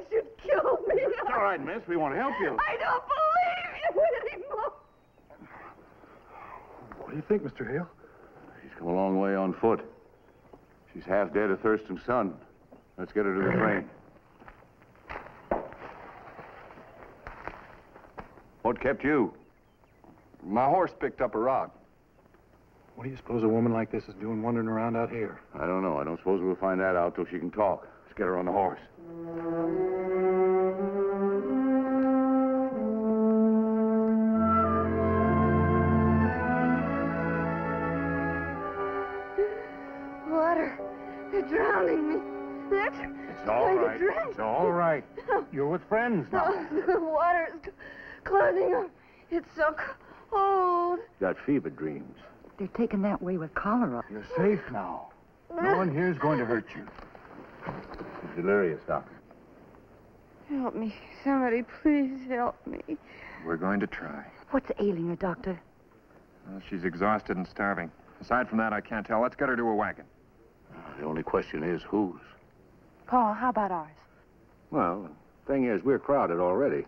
wish you'd kill me. It's all right, miss. We want to help you. I don't believe you anymore. What do you think, Mr. Hale? She's come a long way on foot. She's half dead of thirst and sun. Let's get her to the train. What kept you? My horse picked up a rock. What do you suppose a woman like this is doing wandering around out here? I don't know. I don't suppose we'll find that out till she can talk. Let's get her on the horse. You're with friends now. Oh, the water is c- clogging up. It's so cold. Got fever dreams. They're taken that way with cholera. You're safe now. No one here's going to hurt you. She's delirious, Doctor. Help me. Somebody, please help me. We're going to try. What's ailing her, Doctor? Well, she's exhausted and starving. Aside from that, I can't tell. Let's get her to a wagon. Uh, the only question is whose. Paul, how about ours? Well, the thing is, we're crowded already.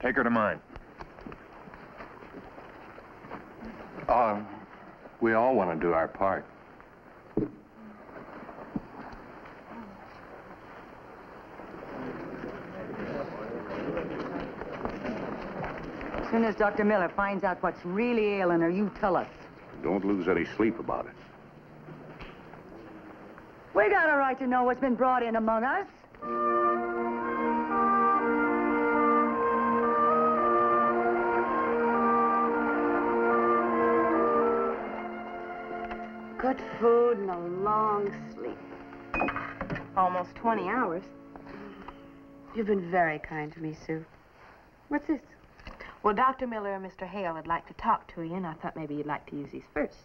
Take her to mine. Uh, we all want to do our part. As soon as Dr. Miller finds out what's really ailing her, you tell us. Don't lose any sleep about it. We got a right to know what's been brought in among us. Good food and a long sleep. Almost 20 hours. You've been very kind to me, Sue. What's this? Well, Dr. Miller and Mr. Hale would like to talk to you, and I thought maybe you'd like to use these first.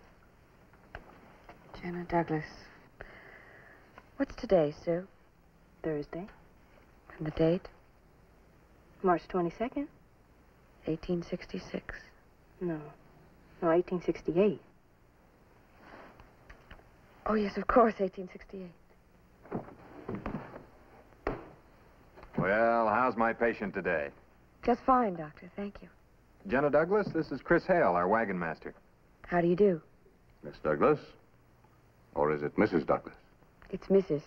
Jenna Douglas. What's today, Sue? Thursday, And the date? March 22nd? 1866. No. No, 1868. Oh, yes, of course, 1868. Well, how's my patient today? Just fine, Doctor. Thank you. Jenna Douglas, this is Chris Hale, our wagon master. How do you do? Miss Douglas? Or is it Mrs. Douglas? It's Mrs.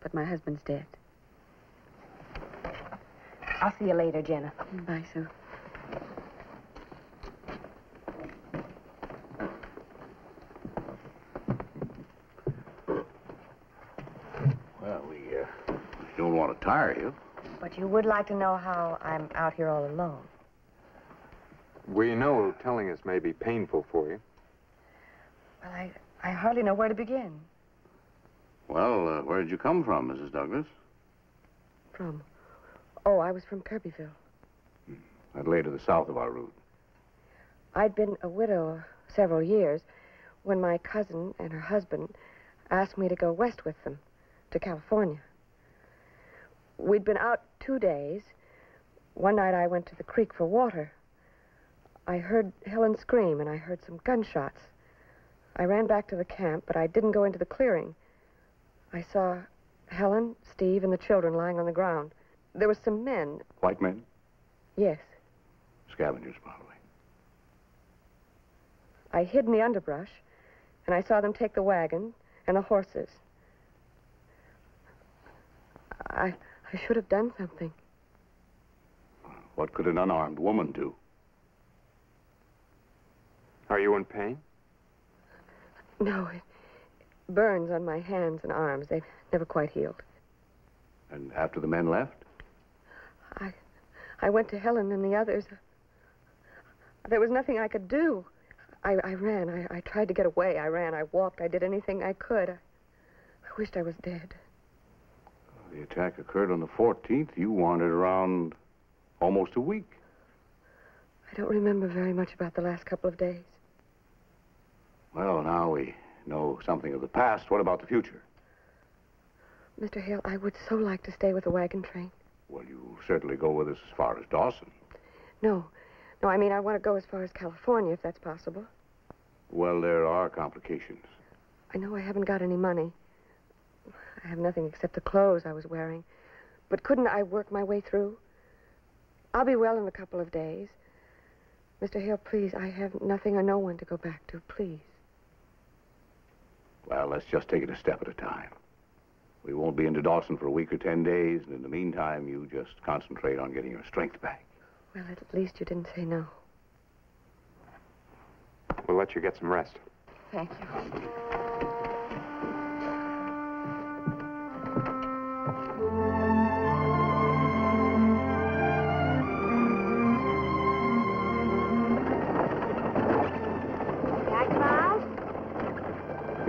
But my husband's dead. I'll see you later, Jenna. Bye, Sue. Well, we, uh, we don't want to tire you. But you would like to know how I'm out here all alone. We know telling us may be painful for you. Well, I, I hardly know where to begin. Well, uh, where did you come from, Mrs. Douglas? From? Oh, I was from Kirbyville. That lay to the south of our route. I'd been a widow several years when my cousin and her husband asked me to go west with them to California. We'd been out two days. One night I went to the creek for water. I heard Helen scream and I heard some gunshots. I ran back to the camp, but I didn't go into the clearing. I saw Helen, Steve, and the children lying on the ground. There were some men. White men? Yes. Scavengers, probably. I hid in the underbrush, and I saw them take the wagon and the horses. I, I should have done something. What could an unarmed woman do? Are you in pain? No, it burns on my hands and arms. They've never quite healed. And after the men left? I, I went to Helen and the others. There was nothing I could do. I, I ran. I, I tried to get away. I ran. I walked. I did anything I could. I, I wished I was dead. The attack occurred on the 14th. You wandered around almost a week. I don't remember very much about the last couple of days. Well, now we know something of the past. What about the future? Mr. Hale, I would so like to stay with the wagon train. Well, you certainly go with us as far as Dawson. No. No, I mean, I want to go as far as California, if that's possible. Well, there are complications. I know I haven't got any money. I have nothing except the clothes I was wearing. But couldn't I work my way through? I'll be well in a couple of days. Mr. Hale, please, I have nothing or no one to go back to. Please. Well, let's just take it a step at a time. We won't be into Dawson for a week or ten days, and in the meantime, you just concentrate on getting your strength back. Well, at least you didn't say no. We'll let you get some rest. Thank you.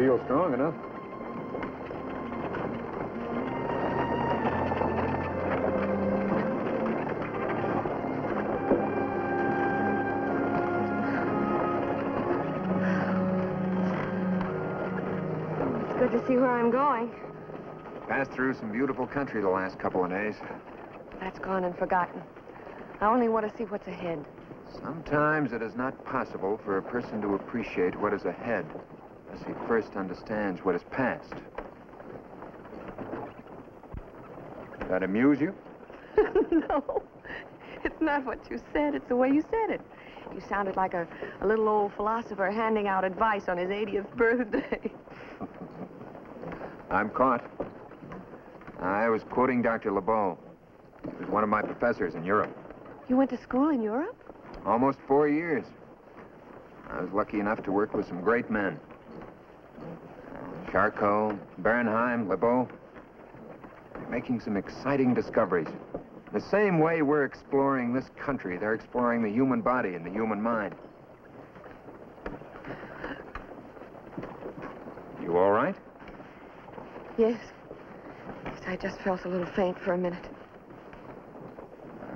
Feel strong enough. It's good to see where I'm going. Passed through some beautiful country the last couple of days. That's gone and forgotten. I only want to see what's ahead. Sometimes it is not possible for a person to appreciate what is ahead unless he first understands what what is past. That amuse you? no, it's not what you said. It's the way you said it. You sounded like a, a little old philosopher handing out advice on his 80th birthday. I'm caught. I was quoting Dr. Liébeault. He was one of my professors in Europe. You went to school in Europe? Almost four years. I was lucky enough to work with some great men. Charcot, Bernheim, Liébeault. They're making some exciting discoveries. The same way we're exploring this country, they're exploring the human body and the human mind. You all right? Yes. Yes, I just felt a little faint for a minute.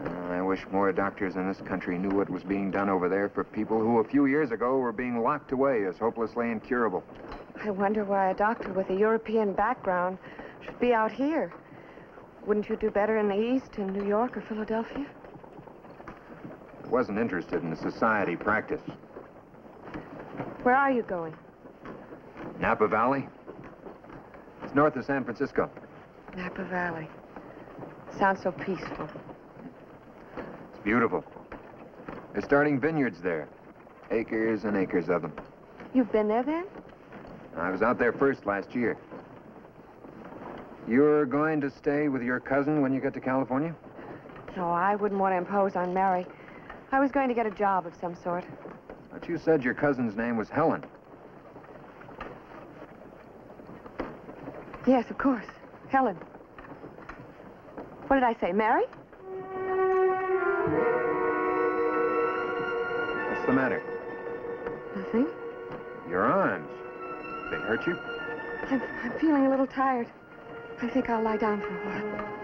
Uh, I wish more doctors in this country knew what was being done over there for people who a few years ago were being locked away as hopelessly incurable. I wonder why a doctor with a European background should be out here. Wouldn't you do better in the East, in New York or Philadelphia? I wasn't interested in the society practice. Where are you going? Napa Valley? It's north of San Francisco. Napa Valley. Sounds so peaceful. It's beautiful. They're starting vineyards there. Acres and acres of them. You've been there then? I was out there first last year. You're going to stay with your cousin when you get to California? No, I wouldn't want to impose on Mary. I was going to get a job of some sort. But you said your cousin's name was Helen. Yes, of course. Helen. What did I say, Mary? What's the matter? Nothing. Your arms. They hurt you? I'm, I'm feeling a little tired. I think I'll lie down for a while.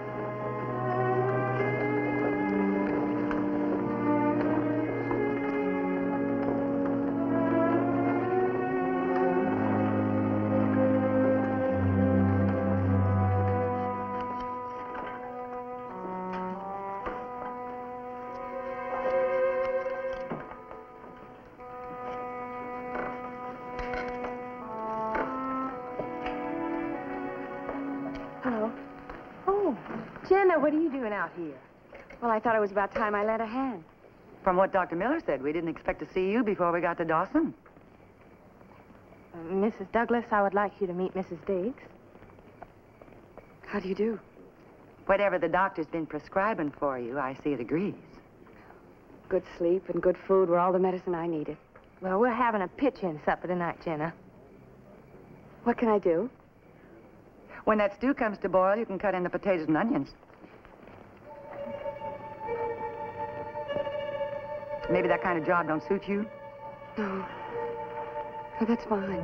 Jenna, what are you doing out here? Well, I thought it was about time I lent a hand. From what Dr. Miller said, we didn't expect to see you before we got to Dawson. Uh, Mrs. Douglas, I would like you to meet Mrs. Diggs. How do you do? Whatever the doctor's been prescribing for you, I see it agrees. Good sleep and good food were all the medicine I needed. Well, we're having a pitch-in supper tonight, Jenna. What can I do? When that stew comes to boil, you can cut in the potatoes and onions. Maybe that kind of job don't suit you? No. No, that's fine.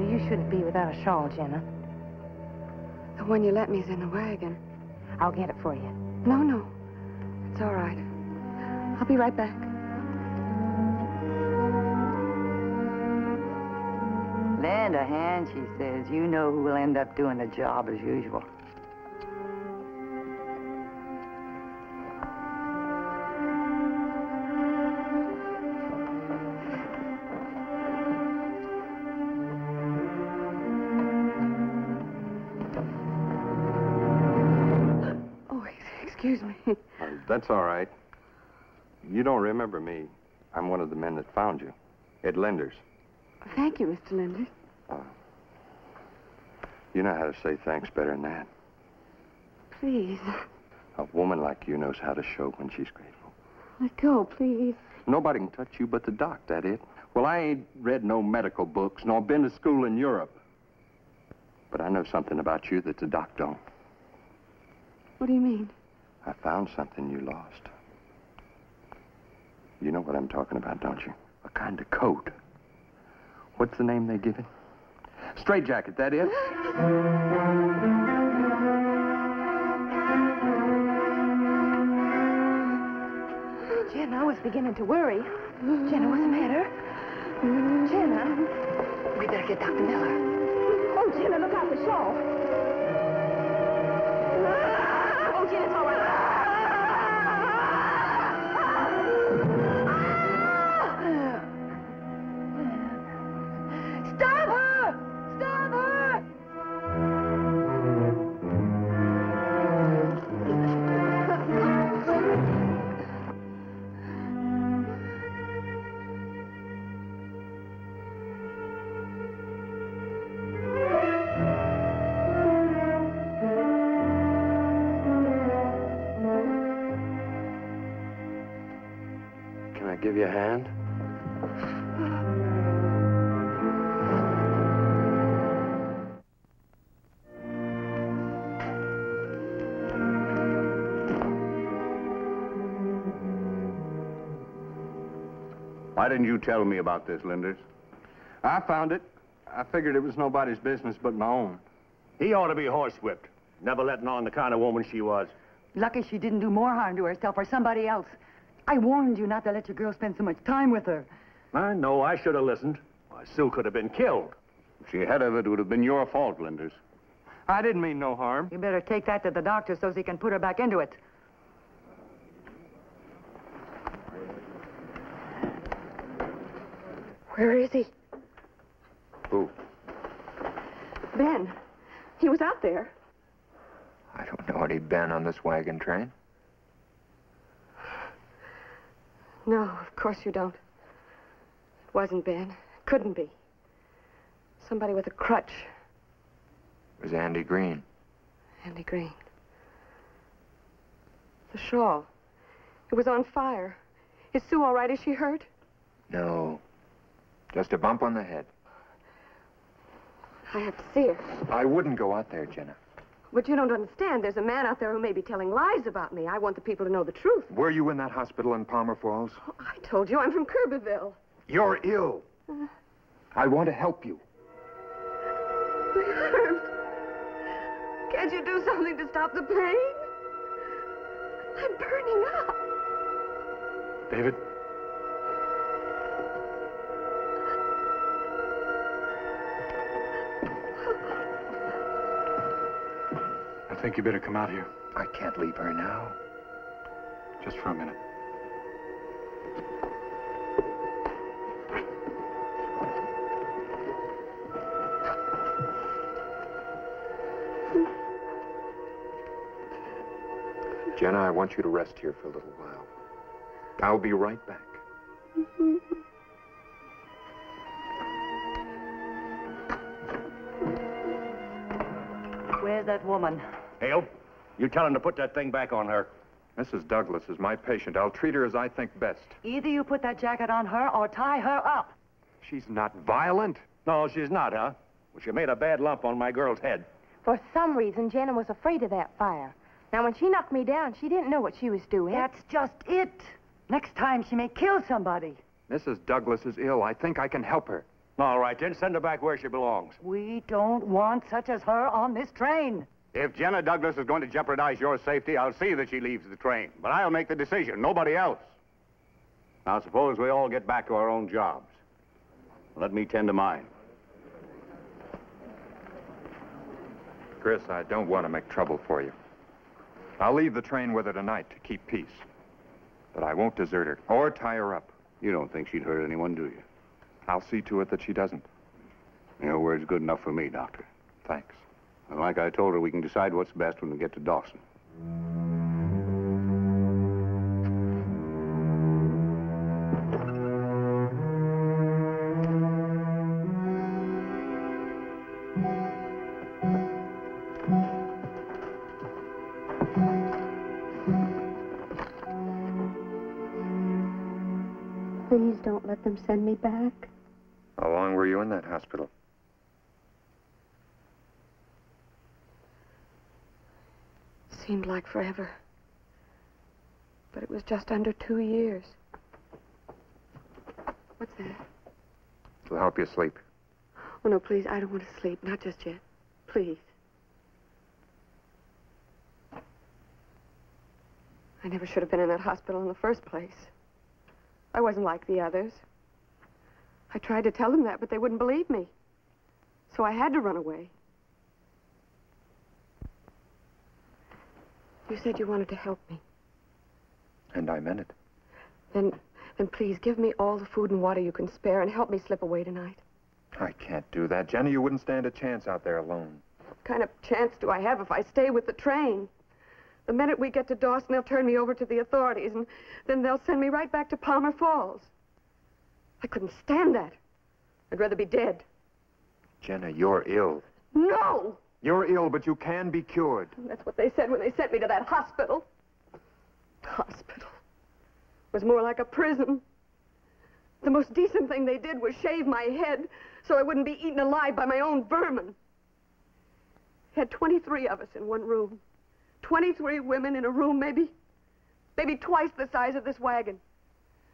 You shouldn't be without a shawl, Jenna. The one you lent me's in the wagon. I'll get it for you. No, no. It's all right. I'll be right back. Amanda Hand, she says, you know who will end up doing the job as usual. Oh, excuse me. Oh, that's all right. You don't remember me. I'm one of the men that found you. Ed Lenders. Thank you, Mr. Lenders. Linder. You know how to say thanks better than that. Please, A woman like you knows how to show when she's grateful. let go, please. Nobody can touch you but the doc, that it? Well, I ain't read no medical books, nor been to school in Europe. But I know something about you that the doc don't. What do you mean? I found something you lost. You know what I'm talking about, don't you? A kind of coat. What's the name they give it? Straight jacket, that it? Jen, I was beginning to worry. Jenna, what's the matter? Jenna. We better get Dr. Miller. Oh, Jenna, look out the shawl. Oh, Jenna, it's all right. You a hand? Why didn't you tell me about this, Linders? I found it. I figured it was nobody's business but my own. He ought to be horsewhipped. Never letting on the kind of woman she was. Lucky she didn't do more harm to herself or somebody else. I warned you not to let your girl spend so much time with her. I know I should have listened. Why, Sue could have been killed. If she had of it, it would have been your fault, Linders. I didn't mean no harm. You better take that to the doctor so he can put her back into it. Where is he? Who? Ben. He was out there. I don't know what he'd been on this wagon train. No, of course you don't. It wasn't Ben. Couldn't be. Somebody with a crutch. It was Andy Green. Andy Green. The shawl. It was on fire. Is Sue all right? Is she hurt? No. Just a bump on the head. I have to see her. I wouldn't go out there, Jenna. But you don't understand. There's a man out there who may be telling lies about me. I want the people to know the truth. Were you in that hospital in Palmer Falls? Oh, I told you I'm from Kirbyville. You're ill. Uh. I want to help you. Hurts. Can't you do something to stop the pain? I'm burning up. David? Think you better come out here, I can't leave her now. just for a minute. Jenna, I want you to rest here for a little while. I'll be right back. Where's that woman? Hale, you tell him to put that thing back on her. Mrs. Douglas is my patient. I'll treat her as I think best. Either you put that jacket on her or tie her up. She's not violent. No, she's not, huh? Well, she made a bad lump on my girl's head. For some reason, Jenna was afraid of that fire. Now, when she knocked me down, she didn't know what she was doing. That's just it. Next time she may kill somebody. Mrs. Douglas is ill. I think I can help her. All right, then send her back where she belongs. We don't want such as her on this train. If Jenna Douglas is going to jeopardize your safety, I'll see that she leaves the train. But I'll make the decision, nobody else. Now, suppose we all get back to our own jobs. Let me tend to mine. Chris, I don't want to make trouble for you. I'll leave the train with her tonight to keep peace. But I won't desert her or tie her up. You don't think she'd hurt anyone, do you? I'll see to it that she doesn't. Your word's good enough for me, Doctor. Thanks. And like I told her, we can decide what's best when we get to Dawson. Please don't let them send me back. How long were you in that hospital? Seemed like forever. But it was just under two years. What's that? It'll help you sleep. Oh, no, please. I don't want to sleep. Not just yet. Please. I never should have been in that hospital in the first place. I wasn't like the others. I tried to tell them that, but they wouldn't believe me. So I had to run away. You said you wanted to help me. And I meant it. Then, then please give me all the food and water you can spare and help me slip away tonight. I can't do that. Jenny, you wouldn't stand a chance out there alone. What kind of chance do I have if I stay with the train? The minute we get to Dawson, they'll turn me over to the authorities, and then they'll send me right back to Palmer Falls. I couldn't stand that. I'd rather be dead. Jenna, you're ill. No! You're ill, but you can be cured. That's what they said when they sent me to that hospital. Hospital. It was more like a prison. The most decent thing they did was shave my head so I wouldn't be eaten alive by my own vermin. Had 23 of us in one room. 23 women in a room, maybe, maybe twice the size of this wagon.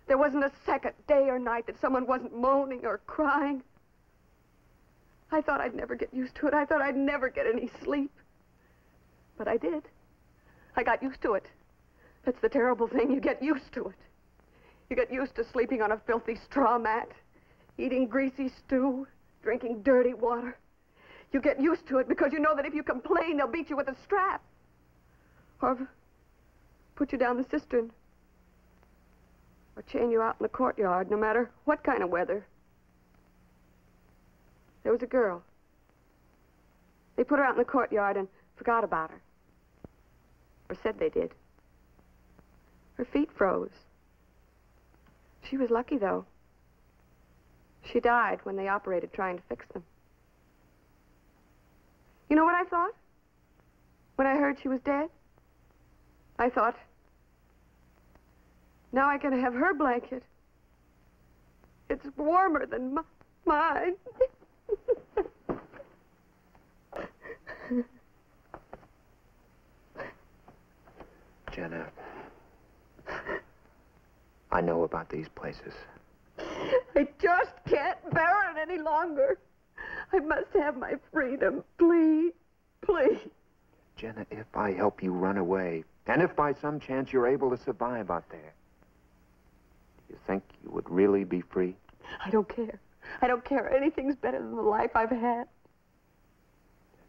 There wasn't a second, day or night, that someone wasn't moaning or crying. I thought I'd never get used to it. I thought I'd never get any sleep. But I did. I got used to it. That's the terrible thing. You get used to it. You get used to sleeping on a filthy straw mat, eating greasy stew, drinking dirty water. You get used to it because you know that if you complain, they'll beat you with a strap. Or put you down the cistern. Or chain you out in the courtyard, no matter what kind of weather. There was a girl. They put her out in the courtyard and forgot about her. Or said they did. Her feet froze. She was lucky, though. She died when they operated trying to fix them. You know what I thought? When I heard she was dead? I thought, now I can have her blanket. It's warmer than mine. Jenna, I know about these places. I just can't bear it any longer. I must have my freedom. Please, please. Jenna, if I help you run away, and if by some chance you're able to survive out there, do you think you would really be free? I don't care. I don't care. Anything's better than the life I've had.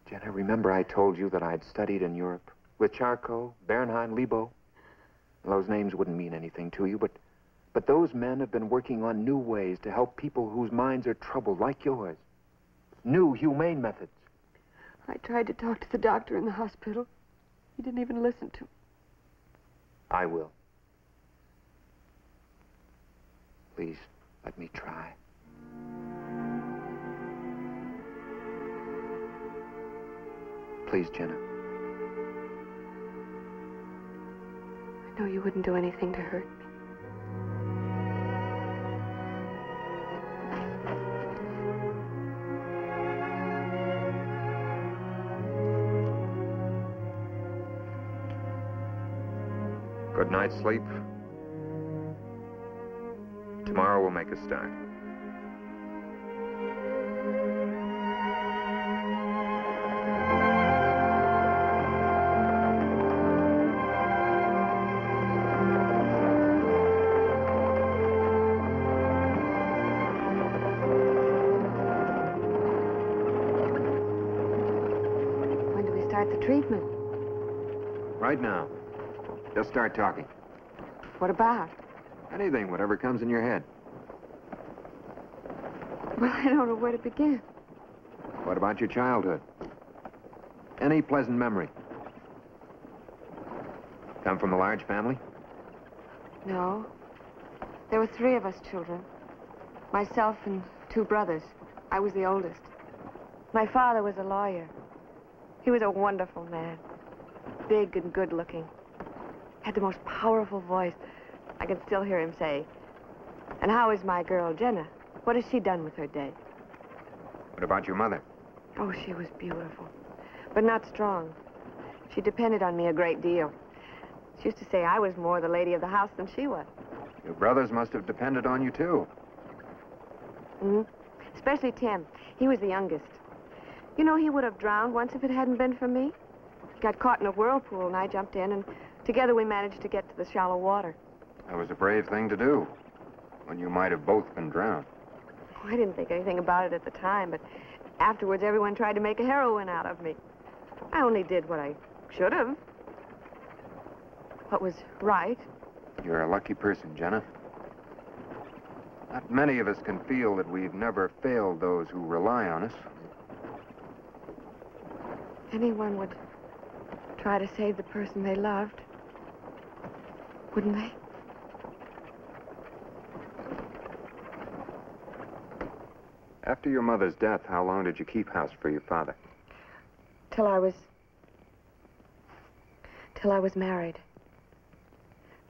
Jenna, remember I told you that I'd studied in Europe with Charcot, Bernheim, Liébeault? Those names wouldn't mean anything to you, but but those men have been working on new ways to help people whose minds are troubled like yours. New, humane methods. I tried to talk to the doctor in the hospital. He didn't even listen to me. I will. Please, let me try. Please, Jenna. Know you wouldn't do anything to hurt me. Good night's sleep. Tomorrow we'll make a start. Start the treatment? Right now. Just start talking. What about? Anything, whatever comes in your head. Well, I don't know where to begin. What about your childhood? Any pleasant memory? Come from a large family? No. There were three of us children. Myself and two brothers. I was the oldest. My father was a lawyer. He was a wonderful man. Big and good looking. Had the most powerful voice. I can still hear him say, And how is my girl, Jenna? What has she done with her day? What about your mother? Oh, she was beautiful, but not strong. She depended on me a great deal. She used to say I was more the lady of the house than she was. Your brothers must have depended on you, too. hmm Especially Tim. He was the youngest. You know, he would have drowned once if it hadn't been for me. He got caught in a whirlpool, and I jumped in, and together we managed to get to the shallow water. That was a brave thing to do, when you might have both been drowned. Oh, I didn't think anything about it at the time, but afterwards everyone tried to make a heroine out of me. I only did what I should have. What was right. You're a lucky person, Jenna. Not many of us can feel that we've never failed those who rely on us. Anyone would try to save the person they loved, wouldn't they? After your mother's death, how long did you keep house for your father? Till I was. till I was married.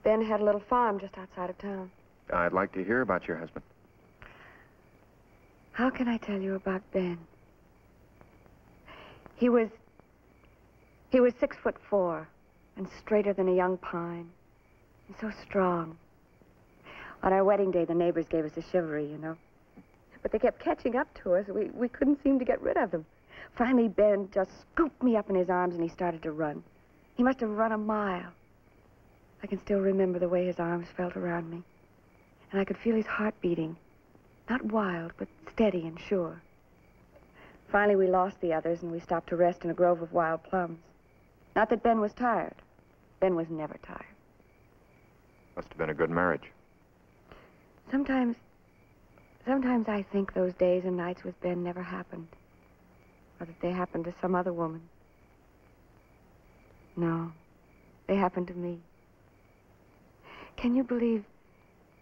Ben had a little farm just outside of town. I'd like to hear about your husband. How can I tell you about Ben? He was. He was six foot four and straighter than a young pine. And so strong. On our wedding day, the neighbors gave us a shivaree, you know. But they kept catching up to us. We, we couldn't seem to get rid of them. Finally, Ben just scooped me up in his arms and he started to run. He must have run a mile. I can still remember the way his arms felt around me. And I could feel his heart beating. Not wild, but steady and sure. Finally, we lost the others and we stopped to rest in a grove of wild plums. Not that Ben was tired. Ben was never tired. Must have been a good marriage. Sometimes, sometimes I think those days and nights with Ben never happened. Or that they happened to some other woman. No, they happened to me. Can you believe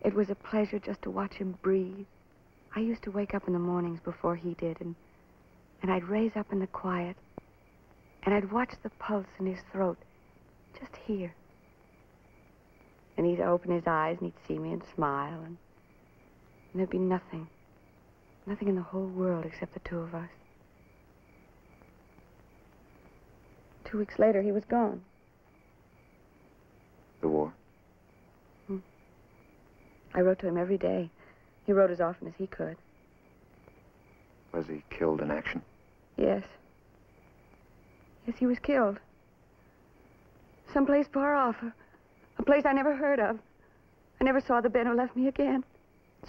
it was a pleasure just to watch him breathe? I used to wake up in the mornings before he did, and, and I'd raise up in the quiet, and I'd watch the pulse in his throat, just here. And he'd open his eyes and he'd see me and smile, and, and there'd be nothing, nothing in the whole world except the two of us. Two weeks later, he was gone. The war? Hmm. I wrote to him every day. He wrote as often as he could. Was he killed in action? Yes. Yes, he was killed. Someplace far off. A, place I never heard of. I never saw the Ben who left me again.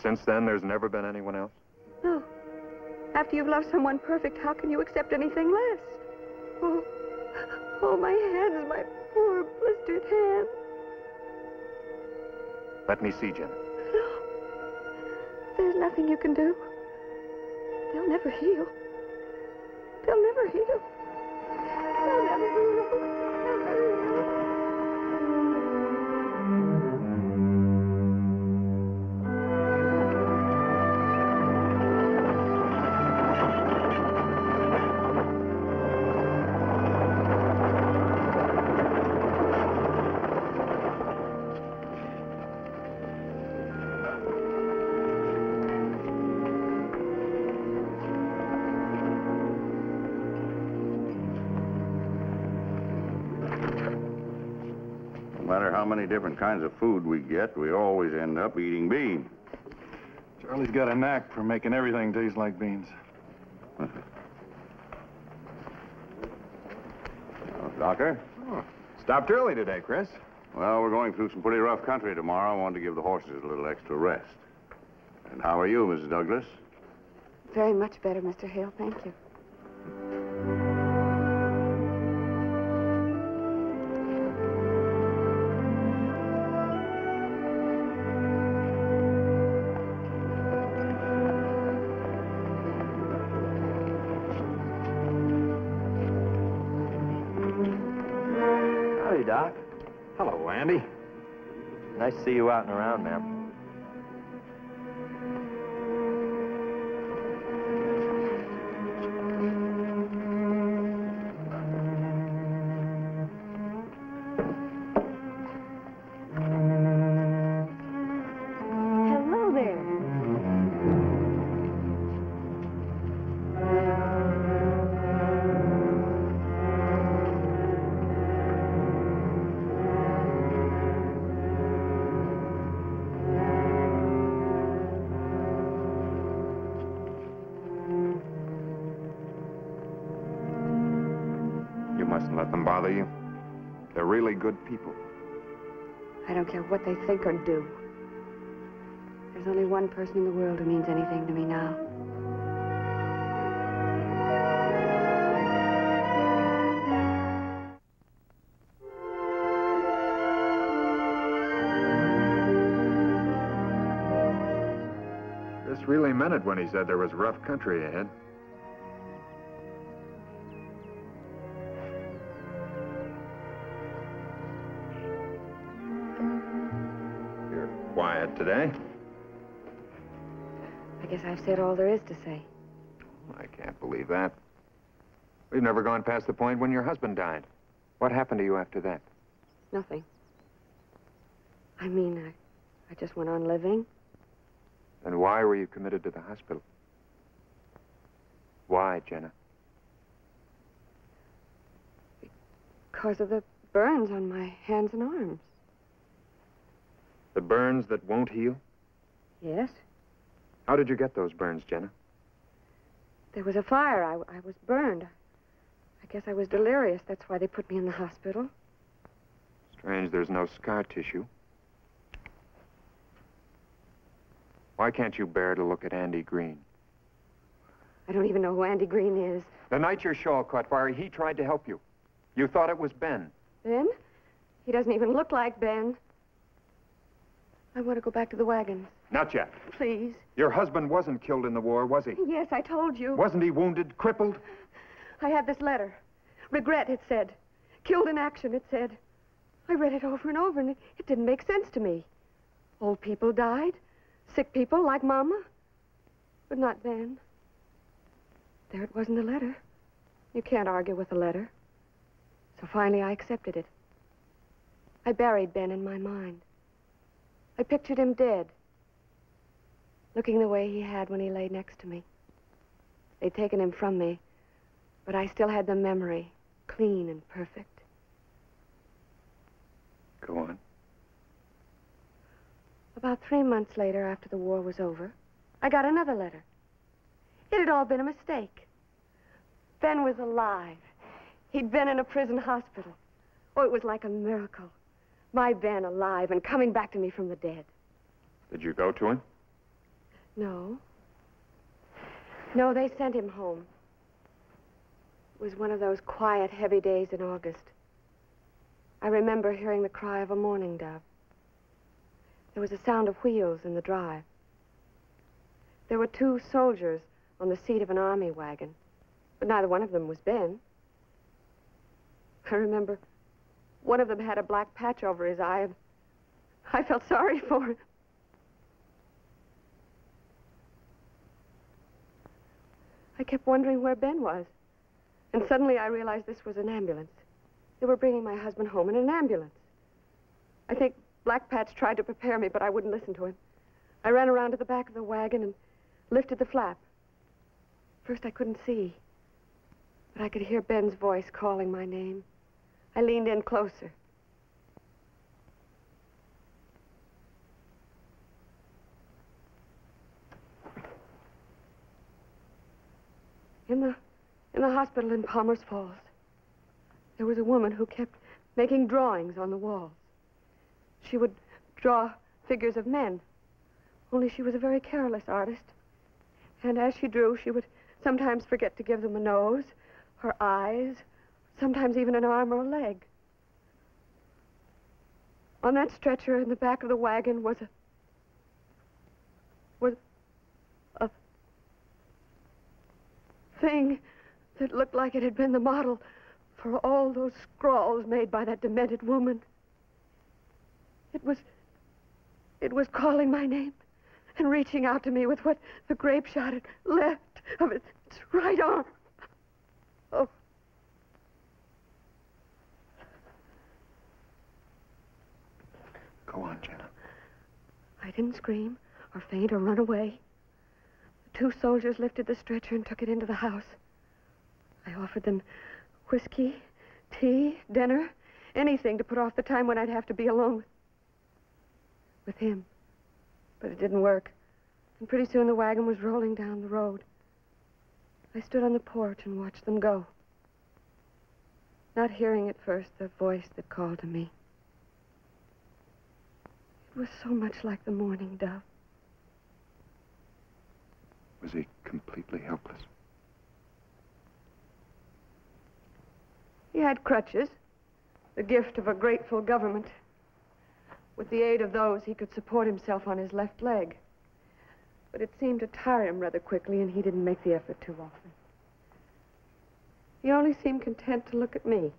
Since then, there's never been anyone else? No. After you've loved someone perfect, how can you accept anything less? Oh, oh, my hands, my poor blistered hands. Let me see, Jenna. No. There's nothing you can do. They'll never heal. They'll never heal. Thank you. Many different kinds of food we get, we always end up eating beans. Charlie's got a knack for making everything taste like beans. Oh, Doctor? Stopped early today, Chris. Well, we're going through some pretty rough country tomorrow. I wanted to give the horses a little extra rest. And how are you, Mrs. Douglas? Very much better, Mr. Hale. Thank you. See you out and around, ma'am. Good people. I don't care what they think or do. There's only one person in the world who means anything to me now. Chris really meant it when he said there was rough country ahead. Today. I guess I've said all there is to say. Oh, I can't believe that. We've never gone past the point when your husband died. What happened to you after that? Nothing. I mean, I, I just went on living. Then why were you committed to the hospital? Why, Jenna? Because of the burns on my hands and arms. The burns that won't heal? Yes. How did you get those burns, Jenna? There was a fire. I, I was burned. I guess I was delirious. That's why they put me in the hospital. Strange there's no scar tissue. Why can't you bear to look at Andy Green? I don't even know who Andy Green is. The night your shawl caught fire, he tried to help you. You thought it was Ben. Ben? He doesn't even look like Ben. I want to go back to the wagons. Not yet. Please. Your husband wasn't killed in the war, was he? Yes, I told you. Wasn't he wounded, crippled? I had this letter. Regret, it said. Killed in action, it said. I read it over and over, and it, it didn't make sense to me. Old people died. Sick people, like Mama. But not Ben. There it was in the letter. You can't argue with a letter. So finally, I accepted it. I buried Ben in my mind. I pictured him dead, looking the way he had when he lay next to me. They'd taken him from me, but I still had the memory, clean and perfect. Go on. About three months later, after the war was over, I got another letter. It had all been a mistake. Ben was alive. He'd been in a prison hospital. Oh, it was like a miracle. My Ben alive and coming back to me from the dead. Did you go to him? No. No, they sent him home. It was one of those quiet, heavy days in August. I remember hearing the cry of a mourning dove. There was a sound of wheels in the drive. There were two soldiers on the seat of an army wagon, but neither one of them was Ben. I remember one of them had a black patch over his eye, and I felt sorry for him. I kept wondering where Ben was. And suddenly I realized this was an ambulance. They were bringing my husband home in an ambulance. I think Black Patch tried to prepare me, but I wouldn't listen to him. I ran around to the back of the wagon and lifted the flap. First, I couldn't see, but I could hear Ben's voice calling my name. I leaned in closer. In the in the hospital in Palmer's Falls, there was a woman who kept making drawings on the walls. She would draw figures of men, only she was a very careless artist. And as she drew, she would sometimes forget to give them a nose, her eyes, sometimes even an arm or a leg. On that stretcher in the back of the wagon was a was a thing that looked like it had been the model for all those scrawls made by that demented woman. It was it was calling my name and reaching out to me with what the grape shot had left of its, right arm. Go on, Jenna. I didn't scream or faint or run away. The two soldiers lifted the stretcher and took it into the house. I offered them whiskey, tea, dinner, anything to put off the time when I'd have to be alone with, with him. But it didn't work. And pretty soon the wagon was rolling down the road. I stood on the porch and watched them go. not hearing at first the voice that called to me. Was so much like the mourning dove. Was he completely helpless? He had crutches, the gift of a grateful government. With the aid of those, he could support himself on his left leg. But it seemed to tire him rather quickly, and he didn't make the effort too often. He only seemed content to look at me.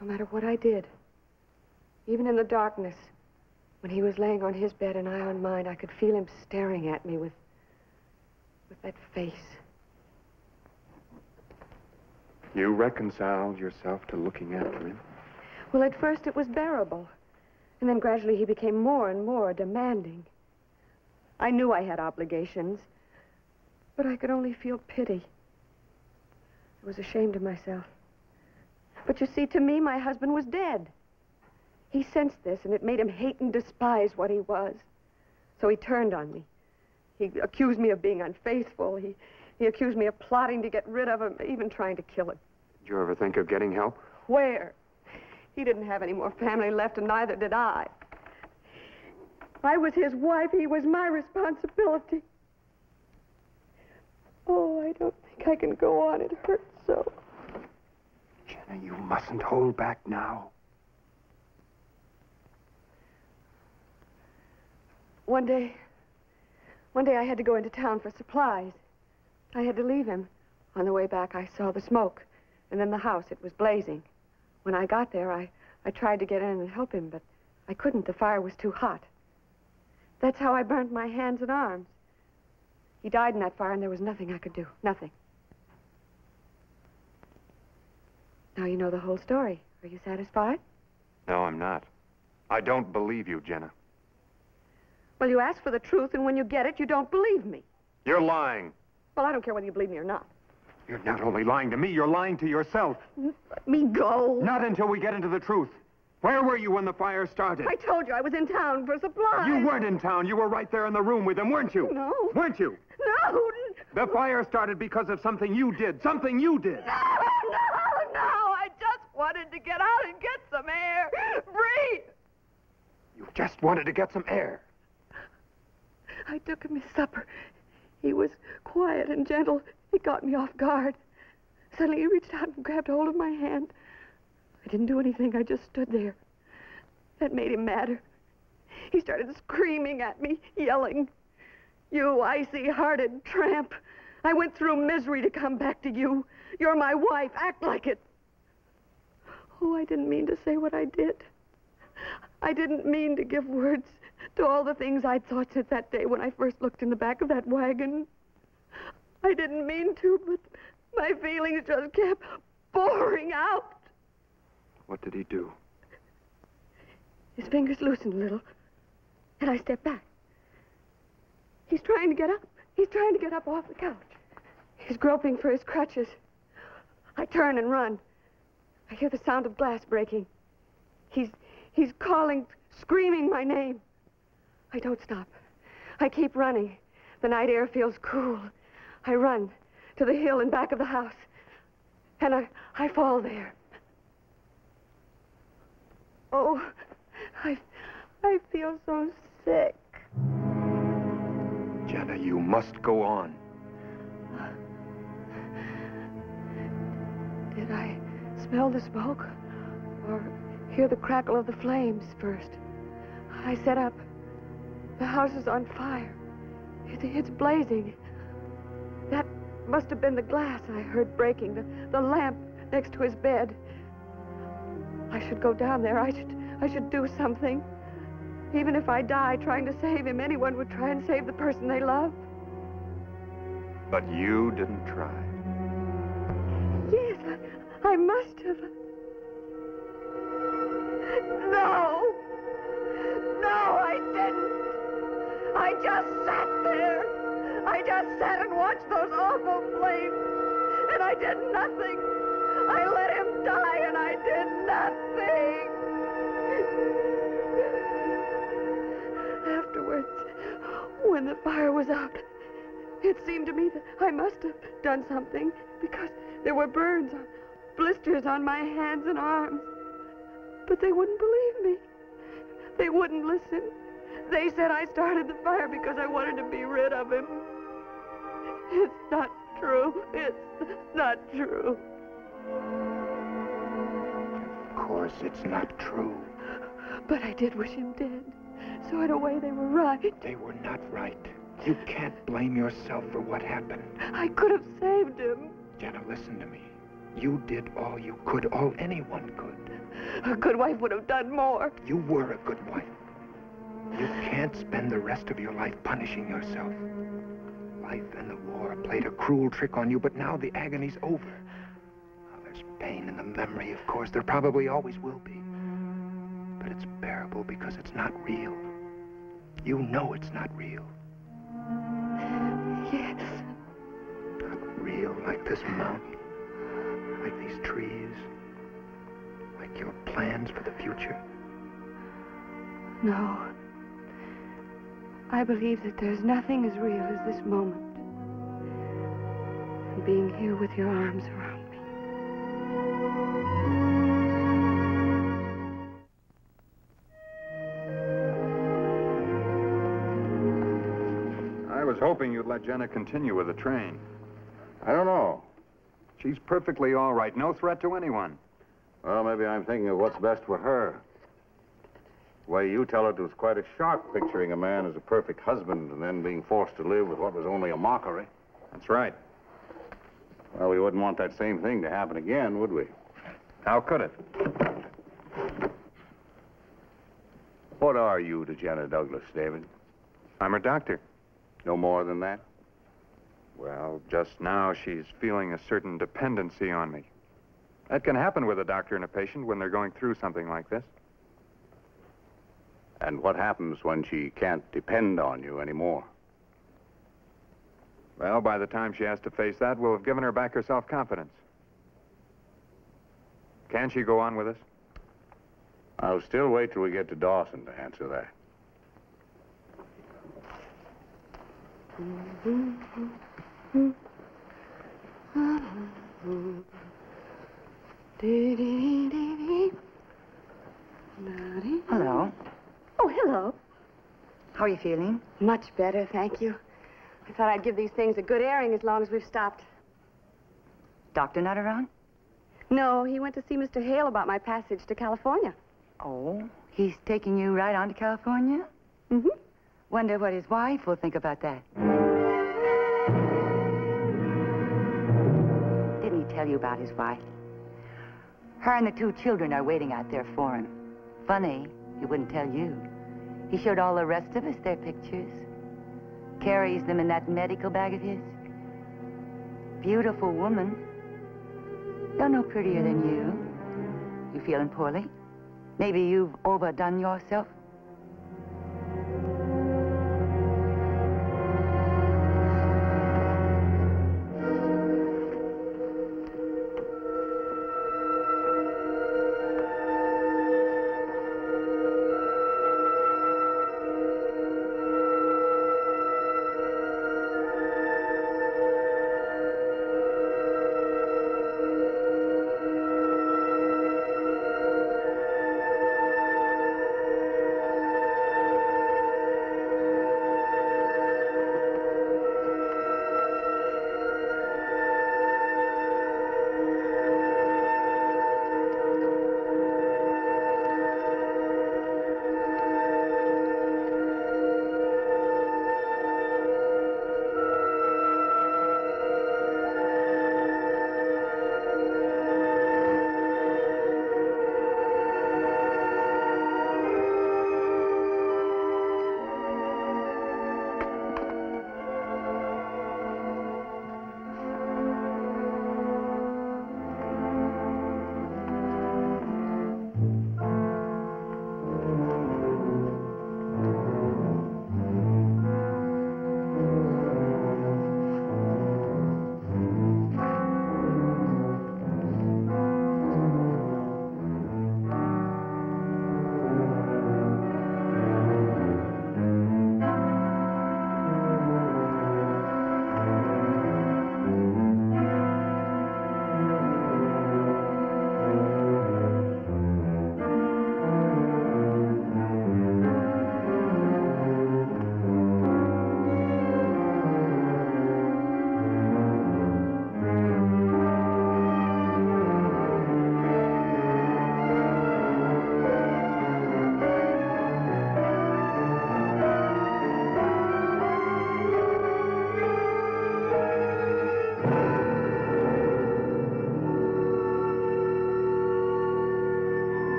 No matter what I did, even in the darkness, when he was laying on his bed and I on mine, I could feel him staring at me with, with that face. You reconciled yourself to looking after him? Well, at first it was bearable. And then gradually he became more and more demanding. I knew I had obligations, but I could only feel pity. I was ashamed of myself. But you see, to me, my husband was dead. He sensed this, and it made him hate and despise what he was. So he turned on me. He accused me of being unfaithful. He, he accused me of plotting to get rid of him, even trying to kill him. Did you ever think of getting help? Where? He didn't have any more family left, and neither did I. I was his wife. He was my responsibility. Oh, I don't think I can go on. It hurts so. Jenna, you mustn't hold back now. One day, one day I had to go into town for supplies. I had to leave him. On the way back, I saw the smoke, and then the house. It was blazing. When I got there, I, I tried to get in and help him, but I couldn't. The fire was too hot. That's how I burnt my hands and arms. He died in that fire, and there was nothing I could do. Nothing. Now you know the whole story. Are you satisfied? No, I'm not. I don't believe you, Jenna. Well, you ask for the truth, and when you get it, you don't believe me. You're lying. Well, I don't care whether you believe me or not. You're not only lying to me, you're lying to yourself. Let me go. Not until we get into the truth. Where were you when the fire started? I told you I was in town for supplies. You weren't in town. You were right there in the room with them, weren't you? No. Weren't you? No. The fire started because of something you did. Something you did. No, no, no. I just wanted to get out and get some air. Breathe. You just wanted to get some air. I took him his supper. He was quiet and gentle. He got me off guard. Suddenly he reached out and grabbed hold of my hand. I didn't do anything. I just stood there. That made him madder. He started screaming at me, yelling, You icy-hearted tramp. I went through misery to come back to you. You're my wife. Act like it. Oh, I didn't mean to say what I did. I didn't mean to give words to all the things I'd thought since that day when I first looked in the back of that wagon. I didn't mean to, but my feelings just kept pouring out. What did he do? His fingers loosened a little, and I stepped back. He's trying to get up. He's trying to get up off the couch. He's groping for his crutches. I turn and run. I hear the sound of glass breaking. He's he's calling, screaming my name. I don't stop. I keep running. The night air feels cool. I run to the hill in back of the house. And I, I fall there. Oh, I, I feel so sick. Jenna, you must go on. Did I smell the smoke? Or hear the crackle of the flames first? I sat up. The house is on fire. It, it's blazing. That must have been the glass I heard breaking, the, the lamp next to his bed. I should go down there. I should, I should do something. Even if I die trying to save him, anyone would try and save the person they love. But you didn't try. Yes, I, I must have. No. No, I just sat there. I just sat and watched those awful flames. And I did nothing. I let him die and I did nothing. Afterwards, when the fire was out, it seemed to me that I must have done something because there were burns blisters on my hands and arms. But they wouldn't believe me. They wouldn't listen. They said I started the fire because I wanted to be rid of him. It's not true. It's not true. Of course, it's not true. But I did wish him dead. So in a way, they were right. They were not right. You can't blame yourself for what happened. I could have saved him. Jenna, listen to me. You did all you could, all anyone could. A good wife would have done more. You were a good wife. You can't spend the rest of your life punishing yourself. Life and the war played a cruel trick on you, but now the agony's over. Now, there's pain in the memory, of course. There probably always will be. But it's bearable because it's not real. You know it's not real. Yes. Not real like this mountain, like these trees, like your plans for the future. No. I believe that there's nothing as real as this moment. And being here with your arms around me. I was hoping you'd let Jenna continue with the train. I don't know. She's perfectly all right. No threat to anyone. Well, maybe I'm thinking of what's best for her. The way you tell it was quite a shock picturing a man as a perfect husband and then being forced to live with what was only a mockery. That's right. Well, we wouldn't want that same thing to happen again, would we? How could it? What are you to Jenna Douglas, David? I'm her doctor. No more than that? Well, just now she's feeling a certain dependency on me. That can happen with a doctor and a patient when they're going through something like this. And what happens when she can't depend on you anymore? Well, by the time she has to face that, we'll have given her back her self confidence. Can she go on with us? I'll still wait till we get to Dawson to answer that. How are you feeling? Much better, thank you. I thought I'd give these things a good airing as long as we've stopped. Doctor not around? No, he went to see Mr. Hale about my passage to California. Oh, he's taking you right on to California? Mm-hmm. Wonder what his wife will think about that. Didn't he tell you about his wife? Her and the two children are waiting out there for him. Funny, he wouldn't tell you. He showed all the rest of us their pictures. Carries them in that medical bag of his. Beautiful woman. You're no prettier than you. You feeling poorly? Maybe you've overdone yourself?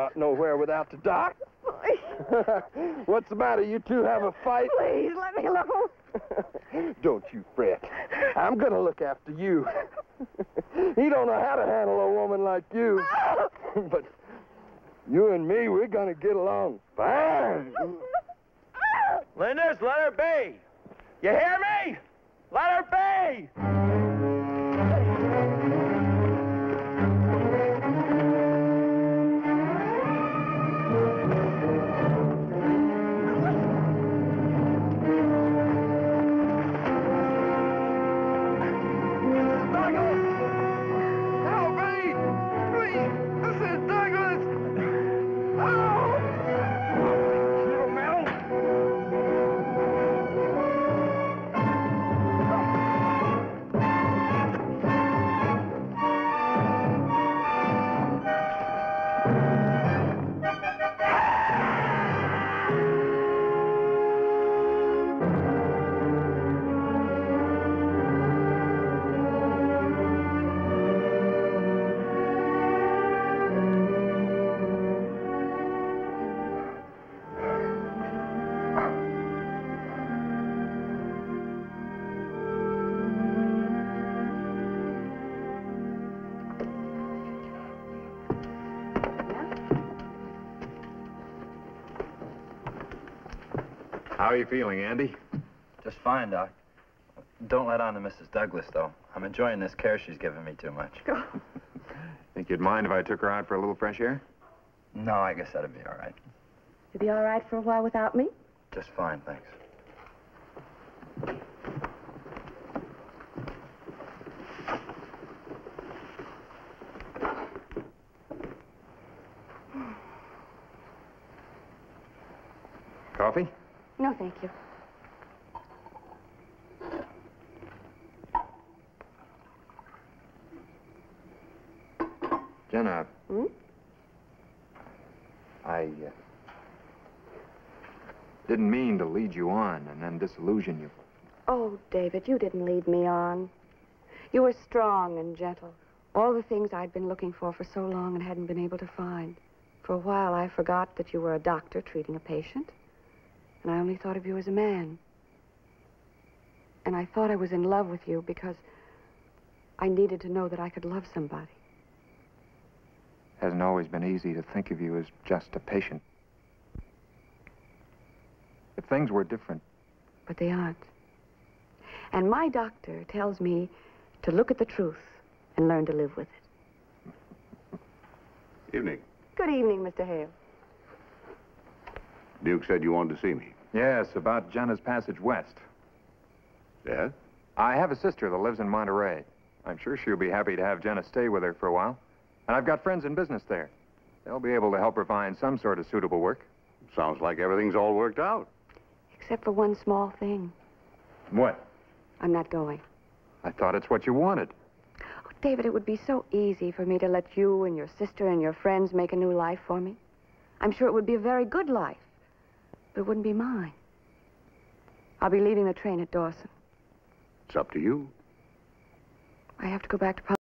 Out nowhere without the doc. What's the matter? You two have a fight? Please, let me alone. Don't you fret. I'm gonna look after you. he don't know how to handle a woman like you. Oh. but you and me, we're gonna get along fine. Linders, let her be. You hear me? Let her be. How are you feeling, Andy? Just fine, Doc. Don't let on to Mrs. Douglas, though. I'm enjoying this care she's giving me too much. Think you'd mind if I took her out for a little fresh air? No, I guess that'd be all right. You'd be all right for a while without me? Just fine, thanks. Coffee? No, thank you. Jenna, Hmm? I uh, didn't mean to lead you on and then disillusion you. Oh, David, you didn't lead me on. You were strong and gentle. All the things I'd been looking for for so long and hadn't been able to find. For a while, I forgot that you were a doctor treating a patient, and I only thought of you as a man. And I thought I was in love with you because I needed to know that I could love somebody. Hasn't always been easy to think of you as just a patient. If things were different, But they aren't. And my doctor tells me to look at the truth and learn to live with it. Evening. Good evening, Mr. Hale. Duke said you wanted to see me. Yes, about Jenna's passage west. Yes? I have a sister that lives in Monterey. I'm sure she'll be happy to have Jenna stay with her for a while. And I've got friends in business there. They'll be able to help her find some sort of suitable work. Sounds like everything's all worked out. Except for one small thing. What? I'm not going. I thought it's what you wanted. Oh, David, it would be so easy for me to let you and your sister and your friends make a new life for me. I'm sure it would be a very good life, but it wouldn't be mine. I'll be leaving the train at Dawson. It's up to you. I have to go back to